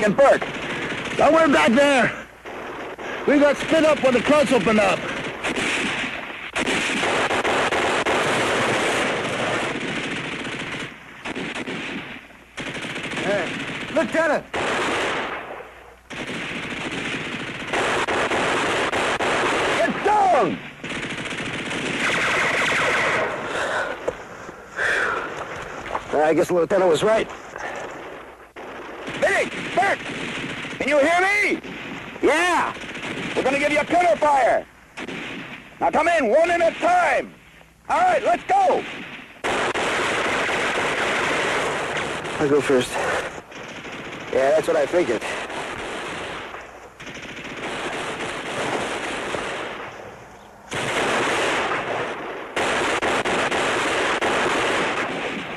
Vinnick and? Somewhere back there. We got split up when the Krauts opened up. Hey, Lieutenant! Get down! I guess the lieutenant was right. Vinnick! Burke! Can you hear me? Yeah. We're gonna give you a counter fire. Now come in, one at a time. All right, let's go. I'll go first. Yeah, that's what I figured.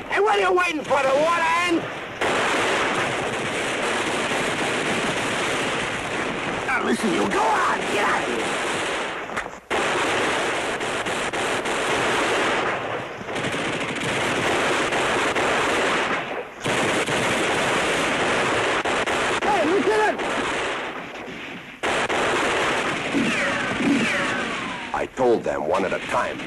Hey, what are you waiting for, the water end? Now listen, you go on, get out of here. Hey, Lieutenant! I told them one at a time.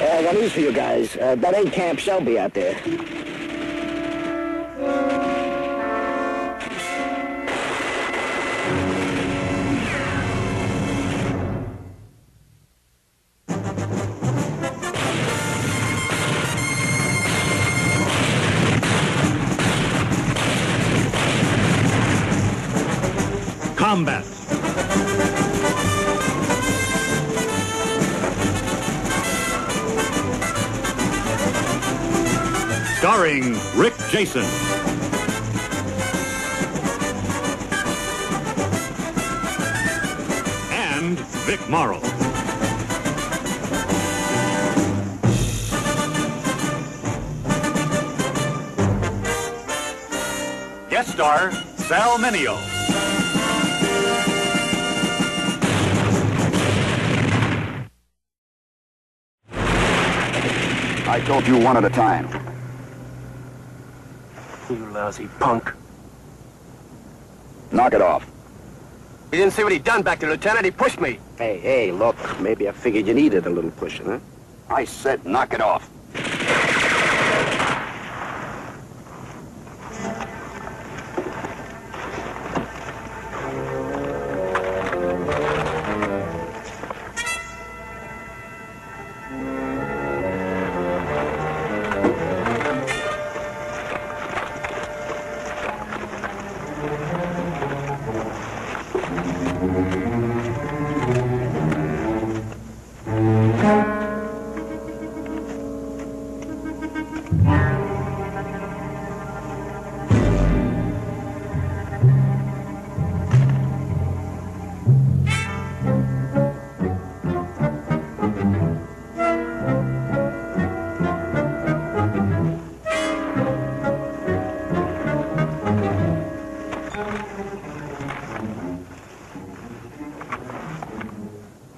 Uh, got Uh, that ain't Camp Shelby out there. Jason. And Vic Morrow. Guest star Sal Mineo. I told you one at a time. You lousy punk. Knock it off. You didn't see what he'd done back there, Lieutenant. He pushed me. Hey, hey, look, maybe I figured you needed a little pushing, huh? I said knock it off.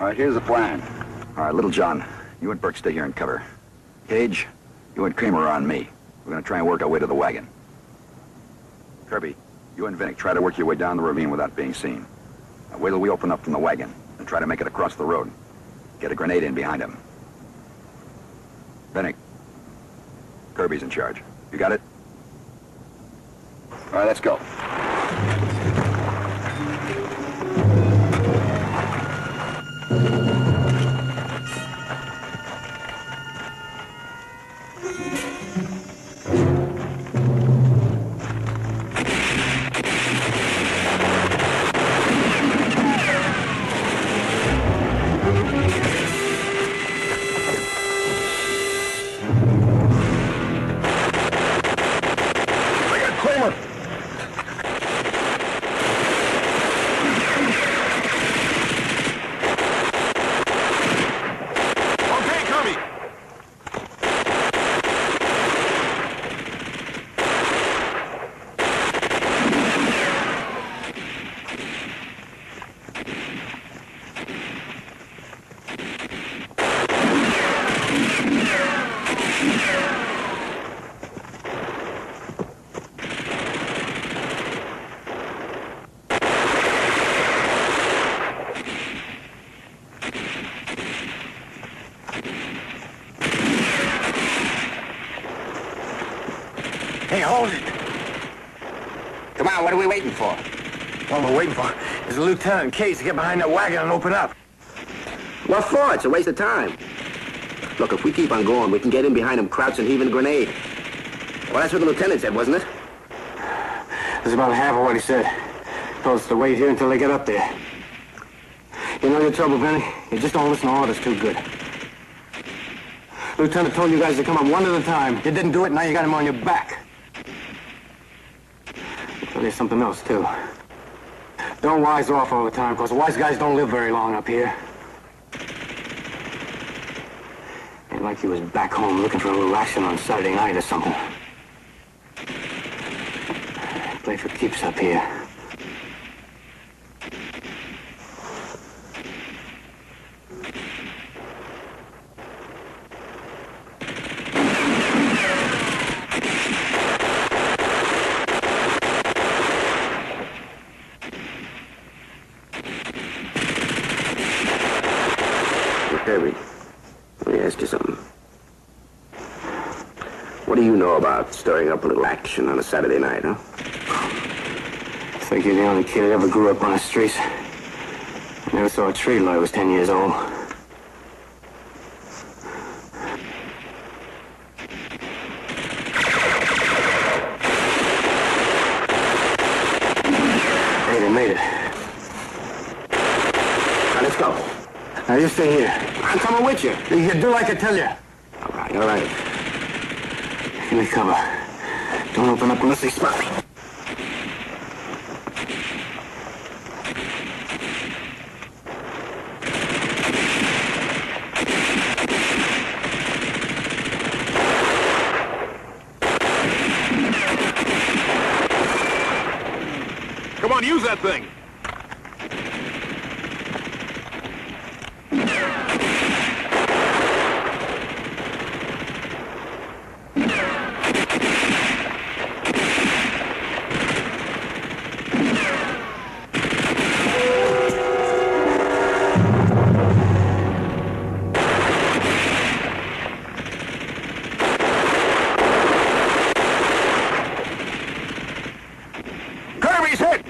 All right, here's the plan. All right, Little John, you and Burke stay here and cover. Caje, you and Kramer are on me. We're gonna try and work our way to the wagon. Kirby, you and Vinnick try to work your way down the ravine without being seen. Now, wait till we open up from the wagon and try to make it across the road. Get a grenade in behind him. Vinnick, Kirby's in charge. You got it? All right, let's go. Come on, what are we waiting for? What we're waiting for is the lieutenant and Case to get behind that wagon and open up. What for? It's a waste of time. Look, if we keep on going, we can get in behind them Krauts and heaving a grenade. Well, that's what the lieutenant said, wasn't it? That's about half of what he said. Told us to wait here until they get up there. You know your trouble, Benny? You just don't listen to orders too good. Lieutenant told you guys to come up one at a time. You didn't do it, now you got him on your back. But there's something else, too. Don't wise off all the time, because wise guys don't live very long up here. Ain't like he was back home looking for a little action on Saturday night or something. Play for keeps up here. Hey, Kirby, let me ask you something. What do you know about stirring up a little action on a Saturday night, huh? Think you're the only kid that ever grew up on the streets. I never saw a tree till I was 10 years old. Hey, they made it. Now, let's go. Now, you stay here. I'm coming with you. You do like I tell you. All right, all right. Give me cover. Don't open up unless they spot me. Come on, use that thing. Kirby's hit!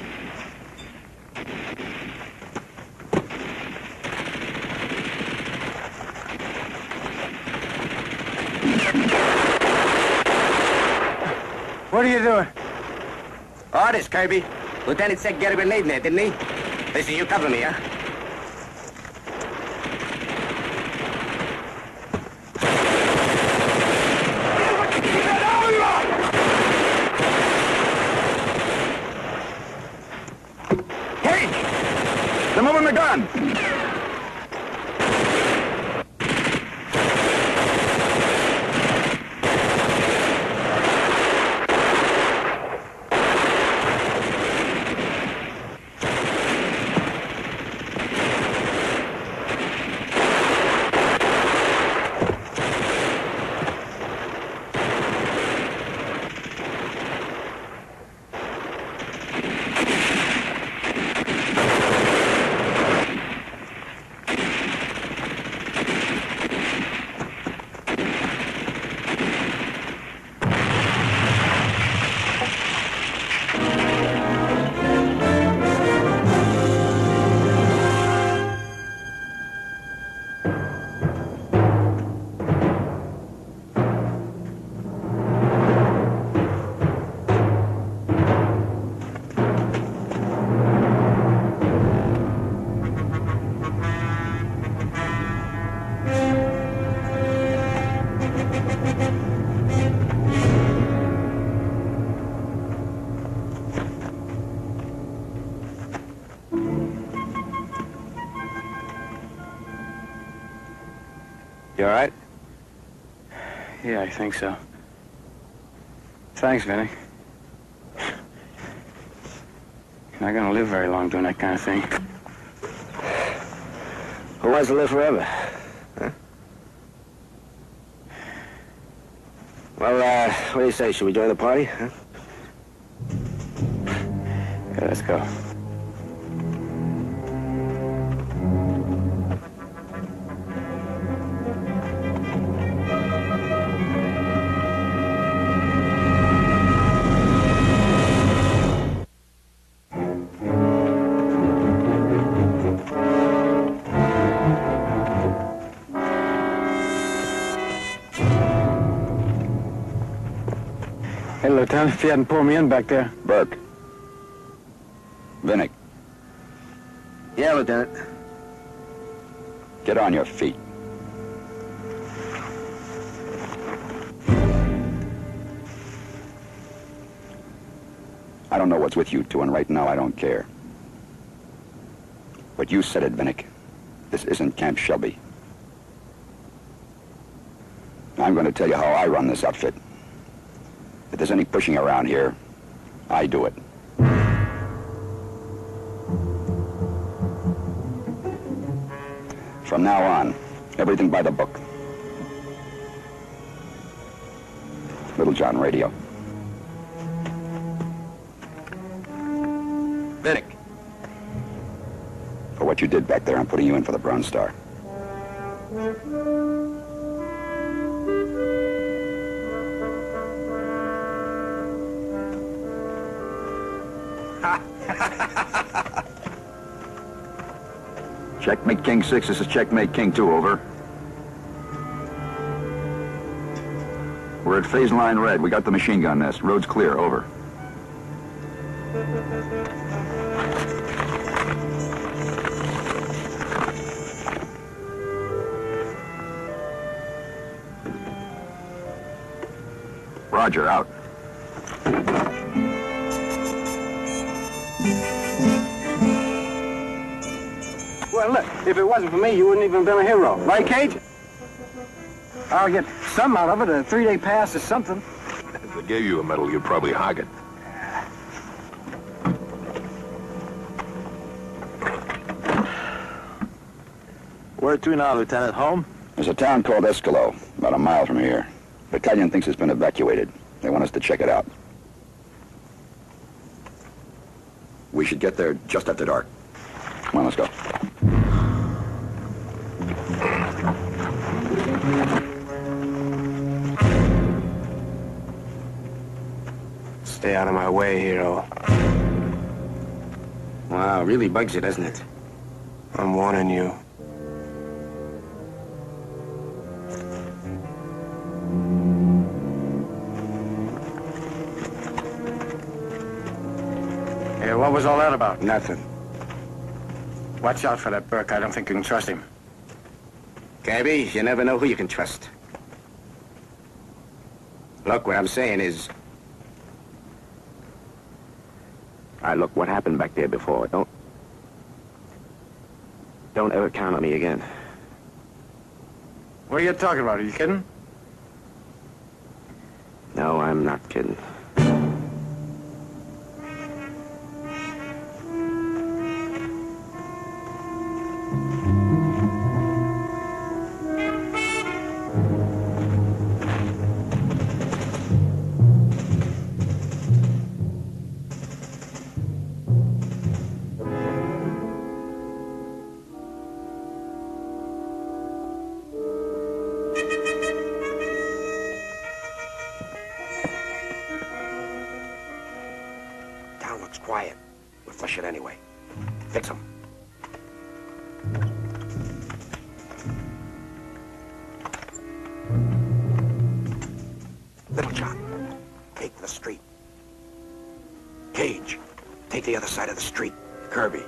What are you doing? Orders, Kirby. Lieutenant said get a grenade in there, didn't he? Listen, you cover me, huh? You all right? Yeah, I think so. Thanks, Vinny. You're not gonna live very long doing that kind of thing. Who wants to live forever? Huh? Well, uh, what do you say? Should we join the party? Huh? Yeah, let's go. Hey, Lieutenant, if you hadn't pulled me in back there. Burke. Vinnick, Yeah, Lieutenant. get on your feet. I don't know what's with you two, and right now I don't care. But you said it, Vinnick. This isn't Camp Shelby. I'm going to tell you how I run this outfit. If there's any pushing around here, I do it. From now on, everything by the book. Little John Radio. Vinnick. For what you did back there, I'm putting you in for the Bronze Star. Checkmate King 6, this is Checkmate King 2, over. We're at phase line red. We got the machine gun nest. Road's clear, over. Roger, out. If it wasn't for me, you wouldn't even have been a hero. Right, Caje? I'll get some out of it. A three-day pass or something. If they gave you a medal, you'd probably hog it. Where to now, Lieutenant? Home? There's a town called Escalo, about a mile from here. Battalion thinks it's been evacuated. They want us to check it out. We should get there just after dark. Come on, let's go. Stay out of my way, hero. Wow, really bugs you, doesn't it? I'm warning you. Hey, what was all that about? Nothing. Watch out for that Burke. I don't think you can trust him. Gabby, you never know who you can trust. Look, what I'm saying is... All right, look, what happened back there before, don't... Don't ever count on me again. What are you talking about? Are you kidding? No, I'm not kidding. Of the street. Kirby,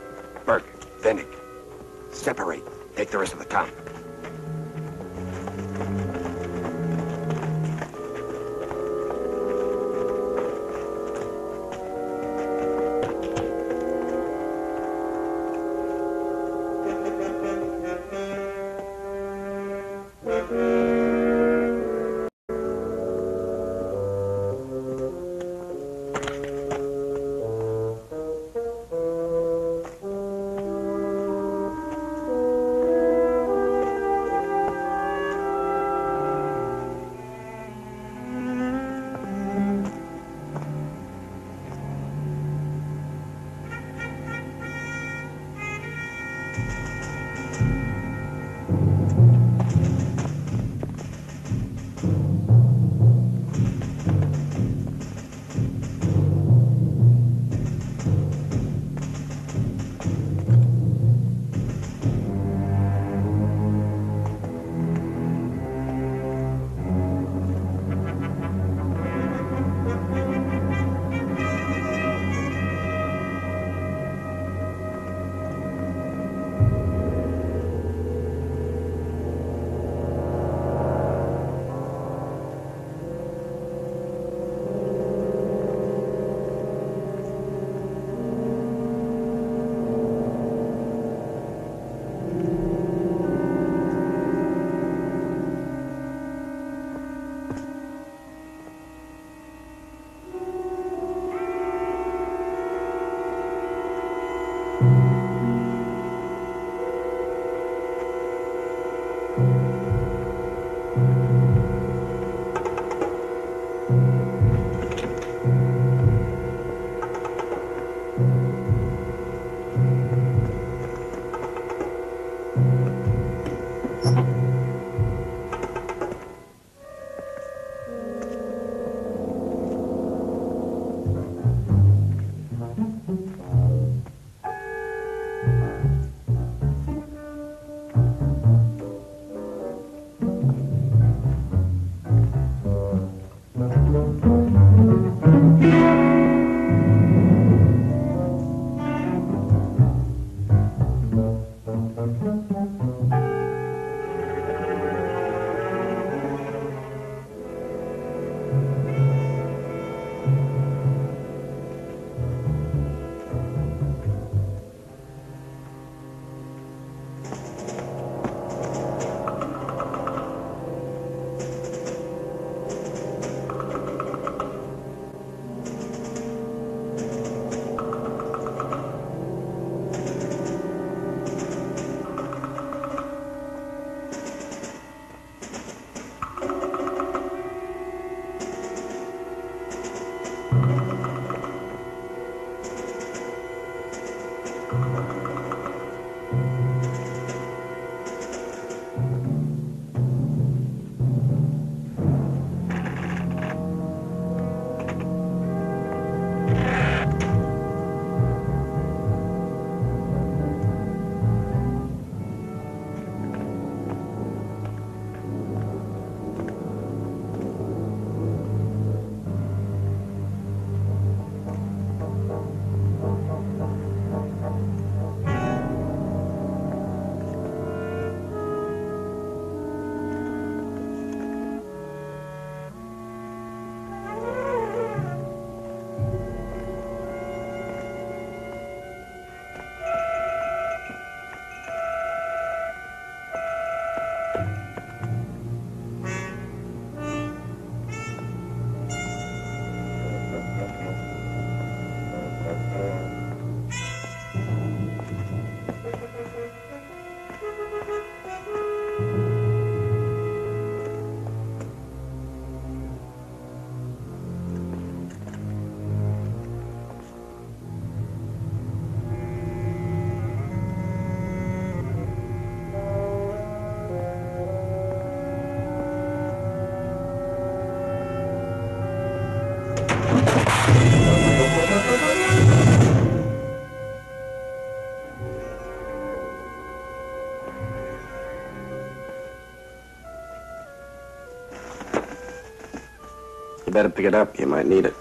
You better pick it up. You might need it.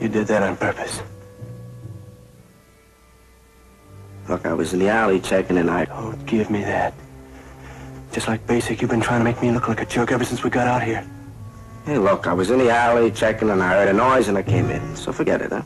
You did that on purpose. Look, I was in the alley checking and I... Don't give me that. Just like Basic, you've been trying to make me look like a jerk ever since we got out here. Hey, look, I was in the alley checking and I heard a noise and I came in. So forget it, huh?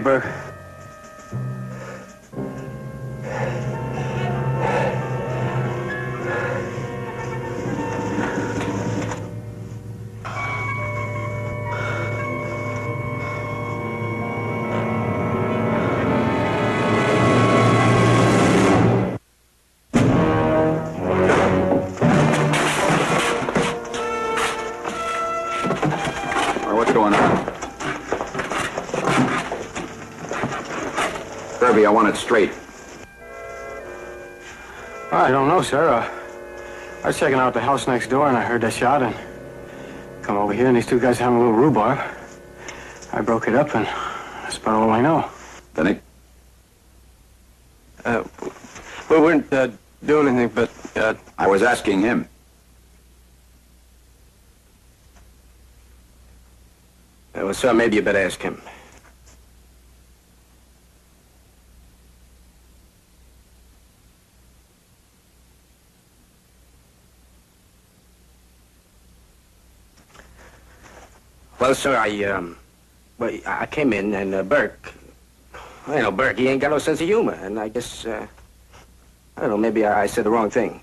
You I want it straight. I don't know, sir. Uh, I was checking out the house next door and I heard that shot and come over here and these two guys having a little rhubarb. I broke it up and that's about all I know. Vinnick? Uh, we weren't uh, doing anything, but uh, I was asking him. Uh, well, sir, maybe you better ask him. Well, sir, I, um, well, I I came in and uh, Burke, you know, Burke, he ain't got no sense of humor, and I guess, uh, I don't know, maybe I, I said the wrong thing.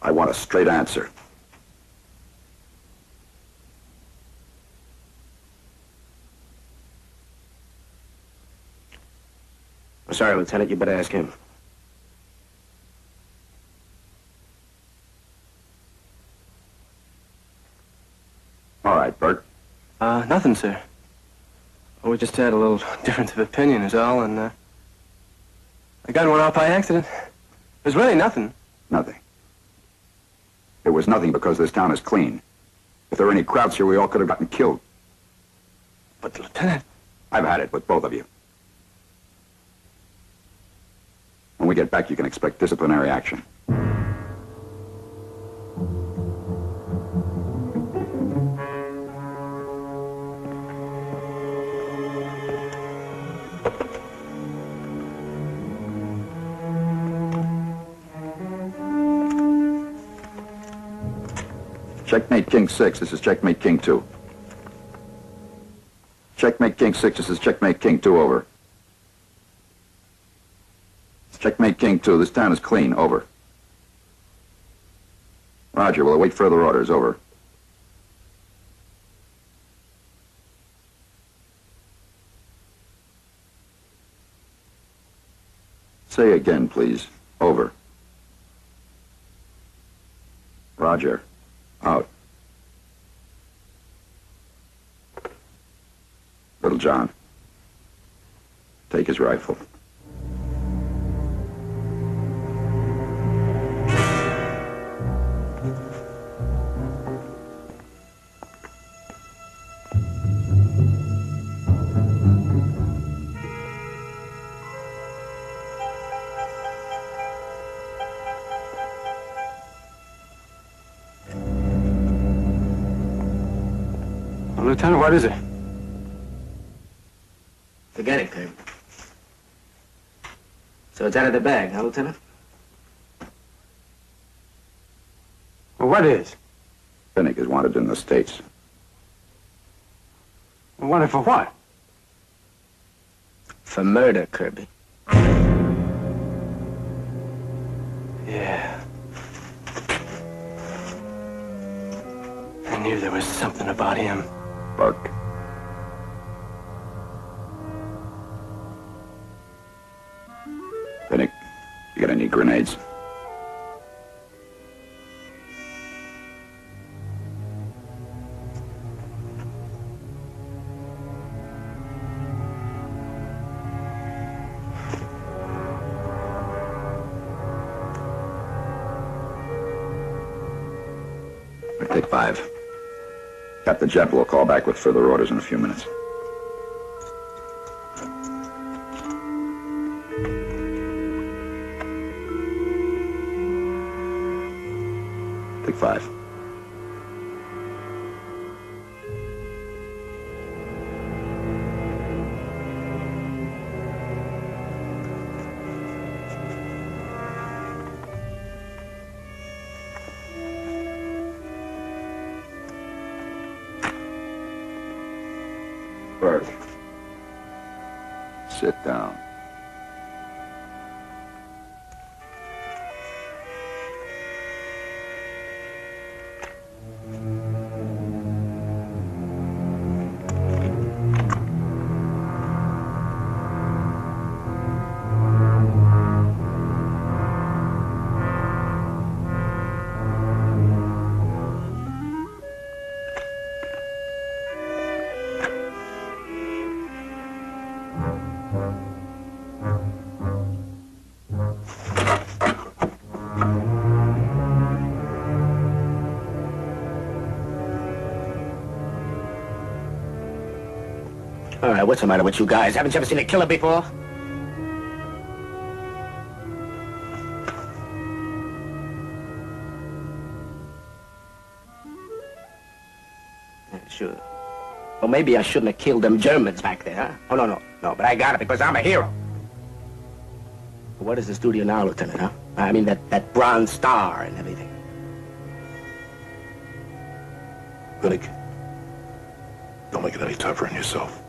I want a straight answer. I'm sorry, Lieutenant, you better ask him. All right, Bert. uh, nothing, sir. We just had a little difference of opinion is all, and uh, I got one out by accident. It was really nothing. Nothing. It was nothing because this town is clean. If there were any Krauts here, we all could have gotten killed. But, Lieutenant, I've had it with both of you. When we get back, you can expect disciplinary action. Checkmate King 6, this is Checkmate King 2. Checkmate King 6, this is Checkmate King 2, over. Checkmate King 2, this town is clean, over. Roger, we'll await further orders, over. Say again, please. Over. Roger. Out. Little John. Take his rifle. Lieutenant, what is it? Forget it, Kirby. So it's out of the bag, huh, Lieutenant? Well, what is? Vinnick is wanted in the States. Wanted for what? For murder, Kirby. Yeah. I knew there was something about him. Burke. Vinnick, you got any grenades? The jet. We'll call back with further orders in a few minutes. Burke. Sit down. What's the matter with you guys? Haven't you ever seen a killer before? Sure. Well, maybe I shouldn't have killed them Germans back there, huh? Oh, no, no, no, but I got it because I'm a hero. What is the studio now, Lieutenant, huh? I mean, that, that bronze star and everything. Vinnick, don't make it any tougher on yourself.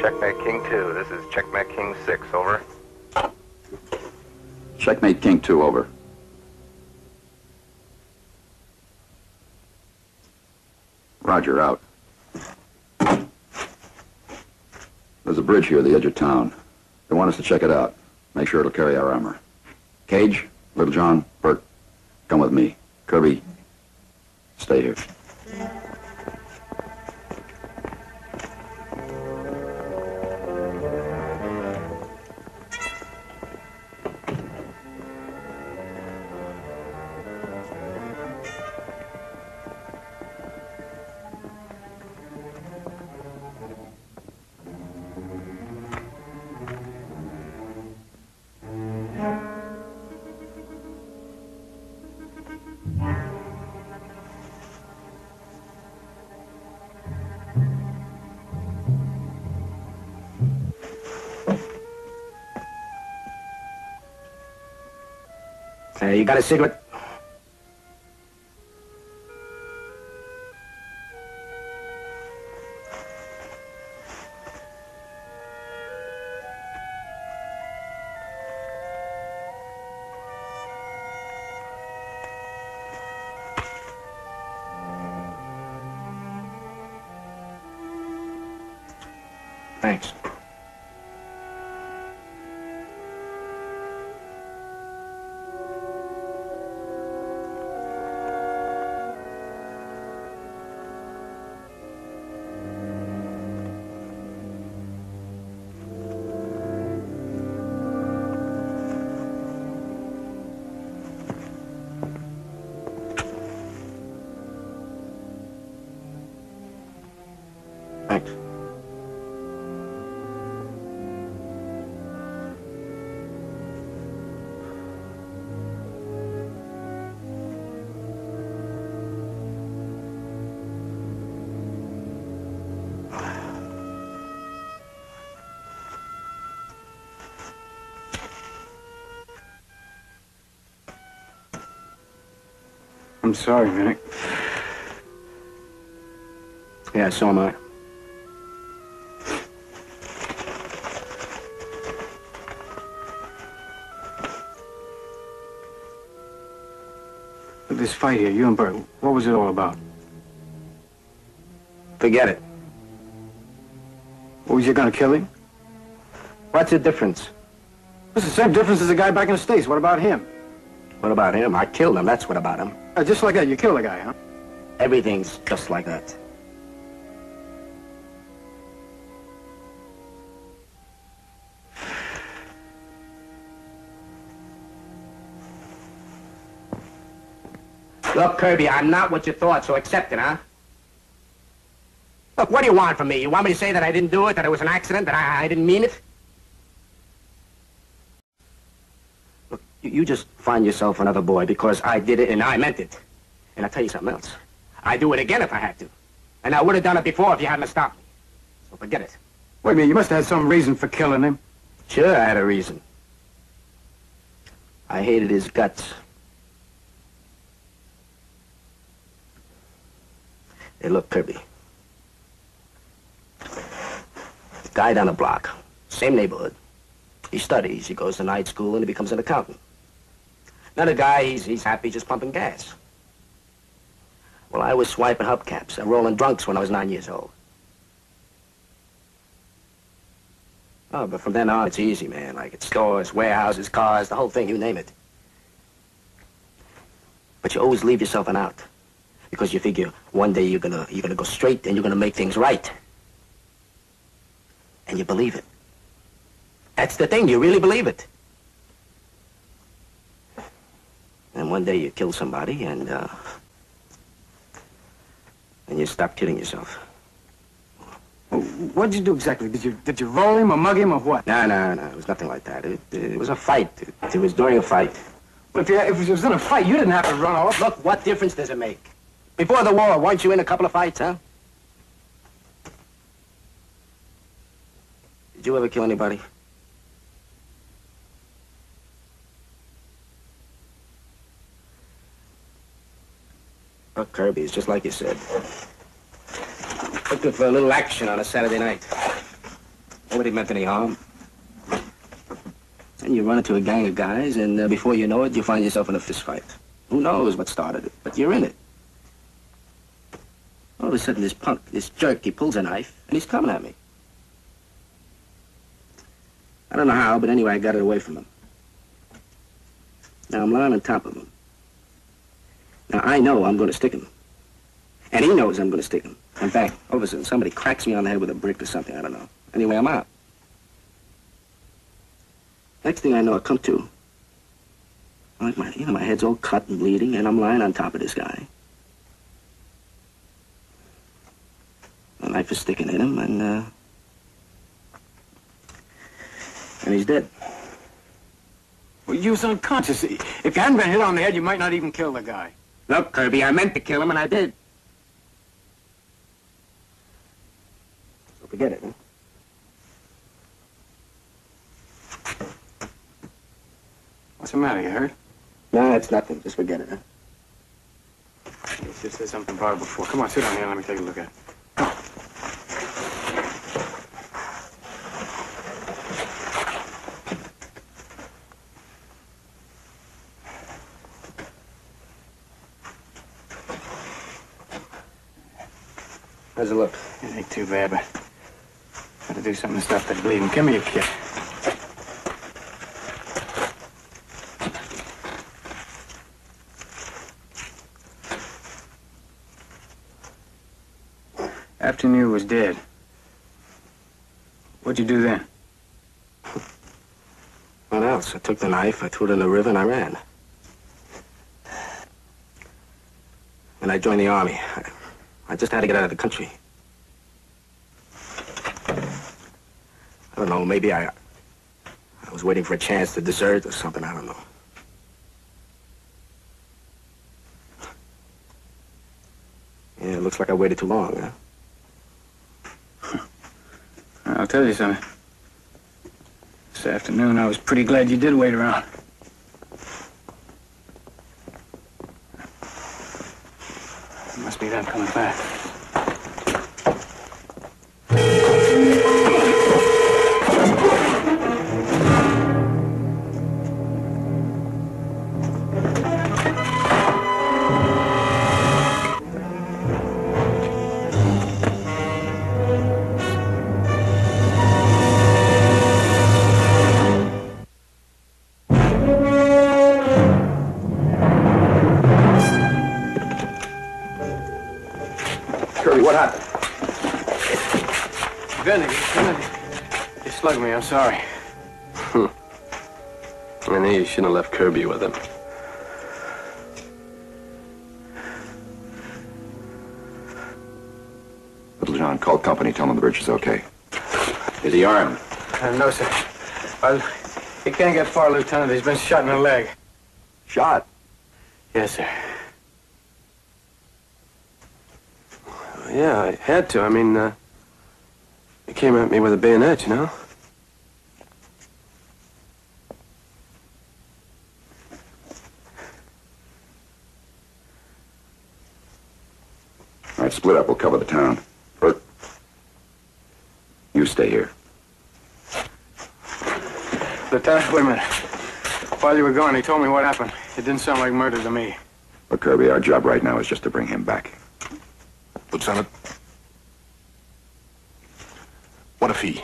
Checkmate King 2. This is Checkmate King 6. Over. Checkmate King 2, over. Roger, out. There's a bridge here at the edge of town. They want us to check it out. Make sure it'll carry our armor. Caje, Little John, Bert, come with me. Kirby, stay here. You got a cigarette? I'm sorry, Vinnick. Yeah, so am I. This fight here, you and Bert, what was it all about? Forget it. What was you gonna kill him? What's the difference? It's the same difference as the guy back in the States. What about him? What about him? I killed him. That's what about him. Uh, just like that, you killed a guy, huh? Everything's just like that. Look, Kirby, I'm not what you thought, so accept it, huh? Look, what do you want from me? You want me to say that I didn't do it, that it was an accident, that I, I didn't mean it? You, you just find yourself another boy because I did it and I meant it. And I'll tell you something else. I'd do it again if I had to. And I would have done it before if you hadn't stopped me. So forget it. Wait a minute, you must have had some reason for killing him. Sure, I had a reason. I hated his guts. Hey, look, Kirby. Guy down the block, same neighborhood. He studies, he goes to night school, and he becomes an accountant. Another guy, he's, he's happy just pumping gas. Well, I was swiping hubcaps and rolling drunks when I was nine years old. Oh, but from then on, it's easy, man. Like it's stores, warehouses, cars, the whole thing, you name it. But you always leave yourself an out. Because you figure one day you're gonna, you're gonna go straight and you're gonna make things right. And you believe it. That's the thing, you really believe it. And one day you kill somebody and, uh, and you stop kidding yourself. What'd you do exactly? Did you did you roll him or mug him or what? No, no, no, it was nothing like that. It, it was a fight. It, it was during a fight. But if you if you was in a fight, you didn't have to run off. Look, what difference does it make? Before the war, weren't you in a couple of fights, huh? Did you ever kill anybody? Look, Kirby, just like you said. Looking for a little action on a Saturday night. Nobody meant any harm. And you run into a gang of guys, and uh, before you know it, you find yourself in a fist fight. Who knows what started it, but you're in it. All of a sudden, this punk, this jerk, he pulls a knife, and he's coming at me. I don't know how, but anyway, I got it away from him. Now I'm lying on top of him. Now I know I'm going to stick him. And he knows I'm going to stick him. In fact, all of a sudden, somebody cracks me on the head with a brick or something, I don't know. Anyway, I'm out. Next thing I know, I come to. Like my, you know, my head's all cut and bleeding, and I'm lying on top of this guy. The knife is sticking in him, and, uh... And he's dead. Well, you was unconscious. If you hadn't been hit on the head, you might not even kill the guy. Look, Kirby, I meant to kill him, and I did. So forget it, huh? What's the matter? You hurt? No, it's nothing. Just forget it, huh? You just said something about it before. Come on, sit down here. Let me take a look at it. How's it look? It ain't too bad, but got to do something to stop that bleeding. Come here, kid. After you was dead, what'd you do then? What else? I took the knife, I threw it in the river, and I ran. And I joined the army. I, I just had to get out of the country. I don't know, maybe I... I was waiting for a chance to desert or something, I don't know. Yeah, it looks like I waited too long, huh? I'll tell you something. This afternoon, I was pretty glad you did wait around. Can't get far, Lieutenant. He's been shot in the leg. Shot. Yes, sir. Yeah, I had to. I mean, uh, he came at me with a bayonet, you know? All right, split up. We'll cover the town. Bert, you stay here. Lieutenant, wait a minute. While you were gone, he told me what happened. It didn't sound like murder to me. But Kirby, our job right now is just to bring him back. Lieutenant? What if he...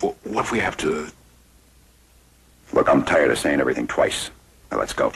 What if we have to... Look, I'm tired of saying everything twice. Now, let's go.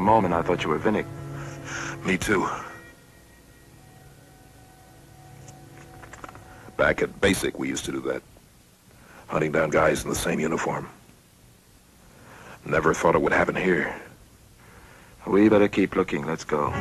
A moment, I thought you were Vinnick. Me too. Back at Basic, we used to do that. Hunting down guys in the same uniform. Never thought it would happen here. We better keep looking. Let's go.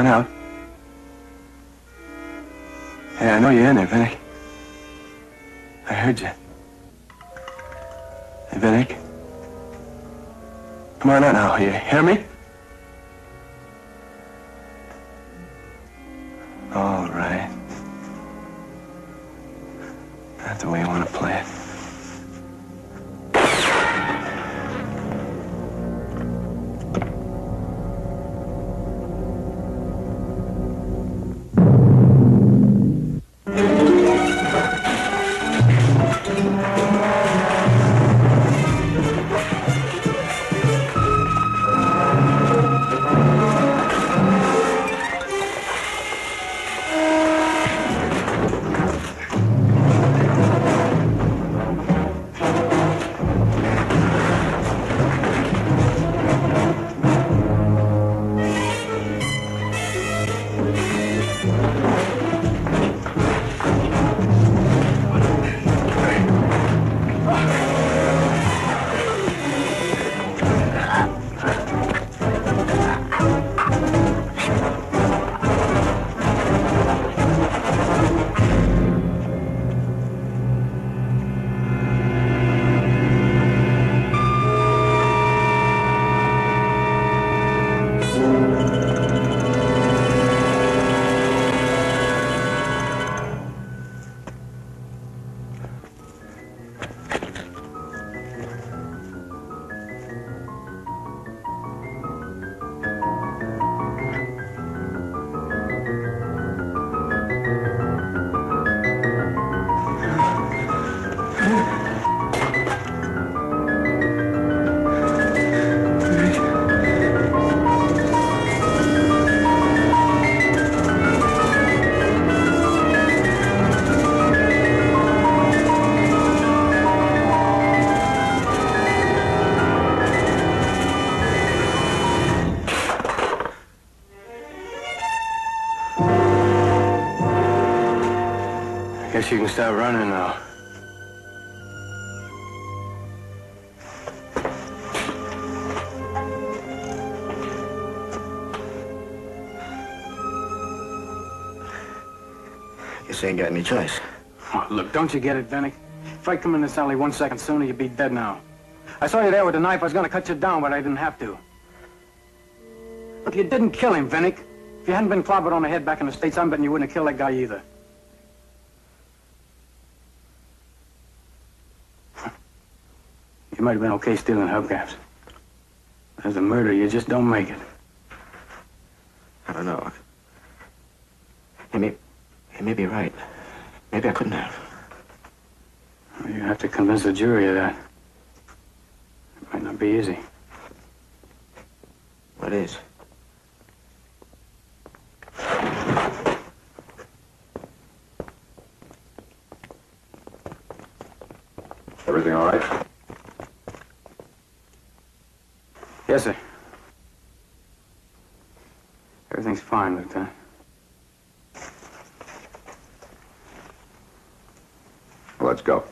On out. Hey, I know you're in there, Vinnick. I heard you. Hey, Vinnick. Come on out now. You hear me? All right. That's the way you want to play it. Guess you can start running now. Guess I ain't got any choice. Oh, look, don't you get it, Vinnick? If I come in this alley one second sooner, you'd be dead now. I saw you there with the knife. I was going to cut you down, but I didn't have to. Look, you didn't kill him, Vinnick. If you hadn't been clobbered on the head back in the States, I'm betting you wouldn't have killed that guy either. You might have been okay stealing hubcaps. As a murder, you just don't make it. I don't know. He may, he may be right. Maybe I couldn't have. You have to convince the jury of that. It might not be easy. What is? Everything all right? Yes, sir. Everything's fine, Lieutenant. Let's go.